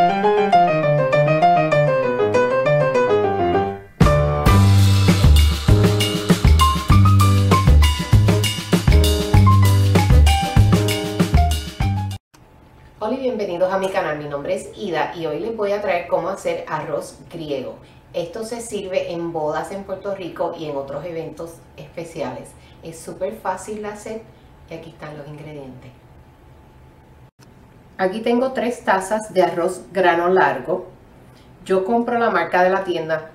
Hola y bienvenidos a mi canal, mi nombre es Ida y hoy les voy a traer cómo hacer arroz griego. Esto se sirve en bodas en Puerto Rico y en otros eventos especiales. Es súper fácil de hacer y aquí están los ingredientes. Aquí tengo tres tazas de arroz grano largo. Yo compro la marca de la tienda,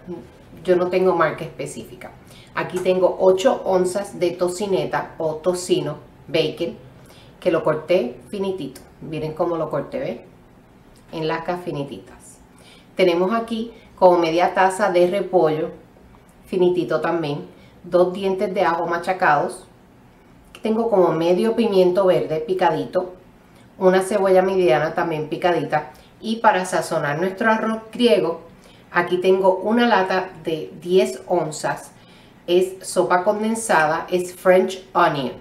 yo no tengo marca específica. Aquí tengo 8 onzas de tocineta o tocino, bacon, que lo corté finitito. Miren cómo lo corté, ¿ven? En lascas finititas. Tenemos aquí como media taza de repollo, finitito también. Dos dientes de ajo machacados. Tengo como medio pimiento verde picadito. Una cebolla mediana también picadita. Y para sazonar nuestro arroz griego, aquí tengo una lata de 10 onzas. Es sopa condensada, es French onion.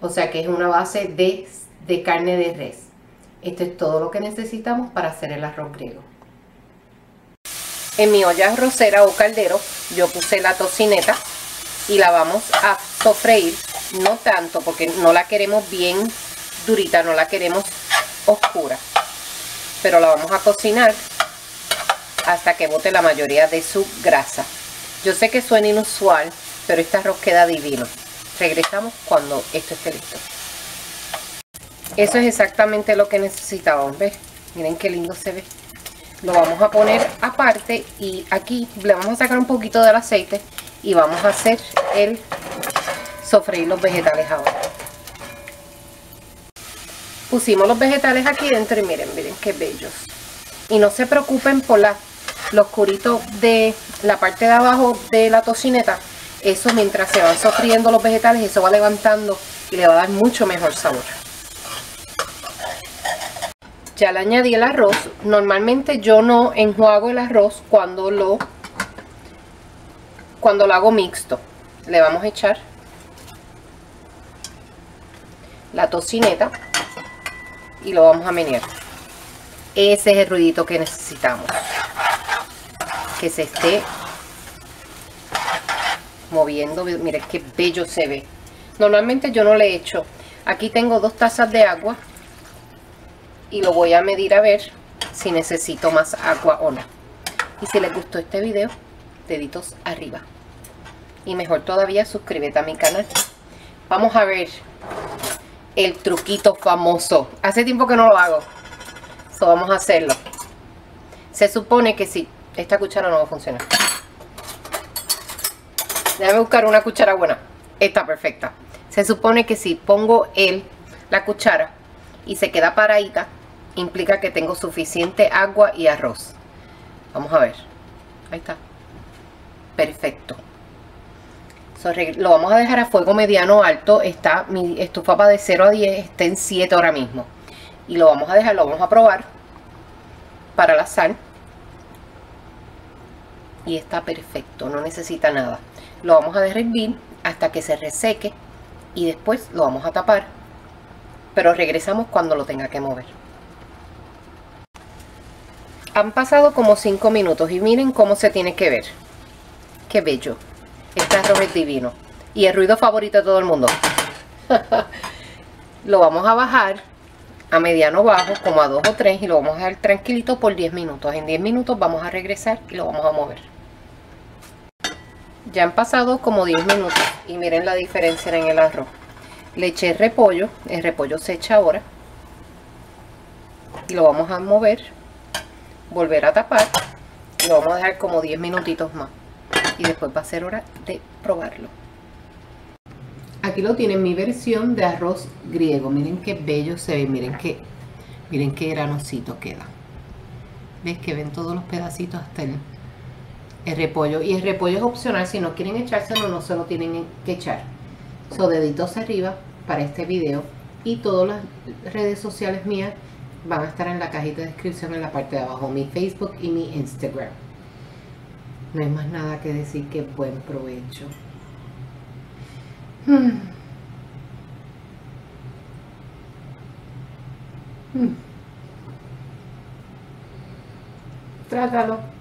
O sea que es una base de de carne de res. Esto es todo lo que necesitamos para hacer el arroz griego. En mi olla arrocera o caldero yo puse la tocineta y la vamos a sofreír, no tanto porque no la queremos bien durita, no la queremos oscura, pero la vamos a cocinar hasta que bote la mayoría de su grasa. Yo sé que suena inusual, pero este arroz queda divino. Regresamos cuando esto esté listo. Eso es exactamente lo que necesitábamos, ¿ves? Miren qué lindo se ve. Lo vamos a poner aparte y aquí le vamos a sacar un poquito del aceite y vamos a hacer el sofreír los vegetales ahora. Pusimos los vegetales aquí dentro y miren, miren qué bellos. Y no se preocupen por la, los curitos de la parte de abajo de la tocineta. Eso mientras se van sofriendo los vegetales, eso va levantando y le va a dar mucho mejor sabor. Ya le añadí el arroz. Normalmente yo no enjuago el arroz cuando lo cuando lo hago mixto. Le vamos a echar la tocineta y lo vamos a menear. Ese es el ruidito que necesitamos. Que se esté moviendo. Mire qué bello se ve. Normalmente yo no le echo. Aquí tengo dos tazas de agua y lo voy a medir a ver si necesito más agua o no. Y si les gustó este video, deditos arriba. Y mejor todavía, suscríbete a mi canal. Vamos a ver el truquito famoso. Hace tiempo que no lo hago. So vamos a hacerlo. Se supone que si esta cuchara no va a funcionar. Déjame buscar una cuchara buena. Está perfecta. Se supone que si pongo el, la cuchara y se queda paradita, implica que tengo suficiente agua y arroz. Vamos a ver. Ahí está. Perfecto. Lo vamos a dejar a fuego mediano alto. Está mi estufa va de 0 a 10. Está en 7 ahora mismo. Y lo vamos a dejar, lo vamos a probar. Para la sal. Y está perfecto. No necesita nada. Lo vamos a dejar hasta que se reseque. Y después lo vamos a tapar. Pero regresamos cuando lo tenga que mover. Han pasado como 5 minutos y miren cómo se tiene que ver. Qué bello. Este arroz es divino. Y el ruido favorito de todo el mundo. lo vamos a bajar a mediano bajo, como a 2 o 3 y lo vamos a dejar tranquilito por 10 minutos. En 10 minutos vamos a regresar y lo vamos a mover. Ya han pasado como 10 minutos y miren la diferencia en el arroz. Le eché repollo, el repollo se echa ahora. Y lo vamos a mover volver a tapar y lo vamos a dejar como 10 minutitos más y después va a ser hora de probarlo. Aquí lo tienen mi versión de arroz griego. Miren qué bello se ve miren qué miren qué granocito queda. Ves que ven todos los pedacitos hasta el, el repollo. Y el repollo es opcional si no quieren echárselo no se lo tienen que echar. So deditos arriba para este video. Y todas las redes sociales mías van a estar en la cajita de descripción en la parte de abajo, mi Facebook y mi Instagram. No hay más nada que decir que buen provecho. Hmm. Hmm. Trátalo.